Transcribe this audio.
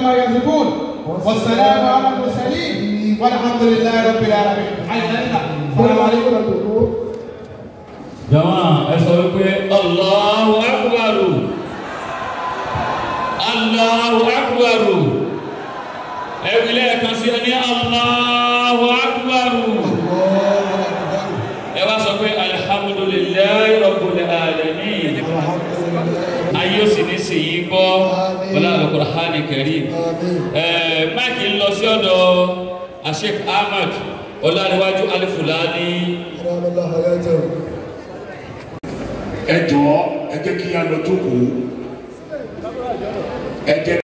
عما يصفون والسلام على المرسلين والحمد لله رب العالمين حي لله السلام عليكم ورحمه الله جماعة أسألك الله أكبر الله أكبر أقول لك الله أكبر ẹ wá sọ pé alihamudulilayi rabbil alamin ṣe yìí gbọ́ wọlé Al-Qur'ani Karim máìkì ń lọ sí ọ̀dọ̀ Sheikh Ahmad Ọláníwájú Al-Fulani. ẹ jọ̀ọ́ ẹ jẹ́ kí a lọ jókòó ẹ jẹ́.